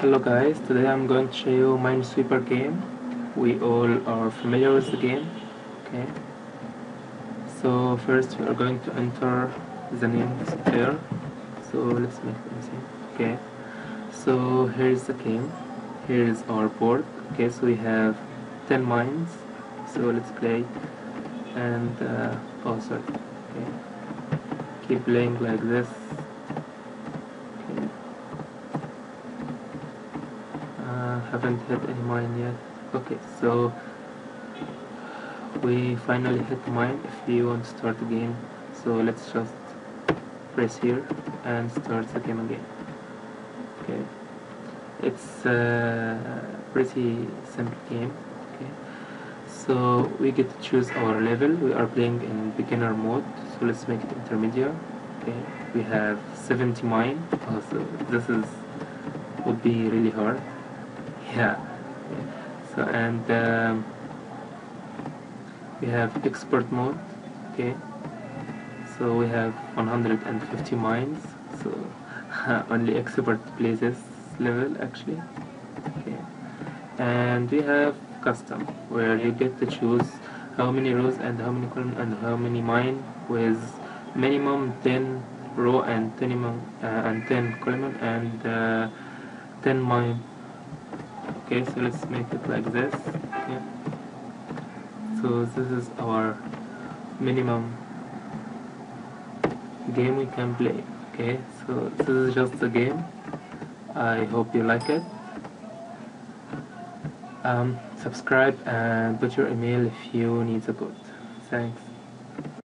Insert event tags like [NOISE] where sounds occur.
Hello guys, today I'm going to show you Minesweeper game. We all are familiar with the game. Okay. So first we are going to enter the names there. So let's make them see. Okay. So here's the game. Here is our board. Okay, so we have 10 mines. So let's play. And uh, oh sorry. Okay. Keep playing like this. Okay. Uh, haven't hit any mine yet. Okay, so we finally hit mine if you want to start the game. So let's just press here and start the game again. Okay, it's a pretty simple game. Okay, so we get to choose our level. We are playing in beginner mode, so let's make it intermediate. Okay, we have 70 mine. also this is would be really hard. Yeah. So and um, we have expert mode. Okay. So we have 150 mines. So [LAUGHS] only expert places level actually. Okay. And we have custom where you get to choose how many rows and how many column and how many mine with minimum 10 row and 10 minimum, uh, and 10 column and uh, 10 mine okay so let's make it like this. Okay so this is our minimum game we can play okay? So this is just the game. I hope you like it. Um, subscribe and put your email if you need support. Thanks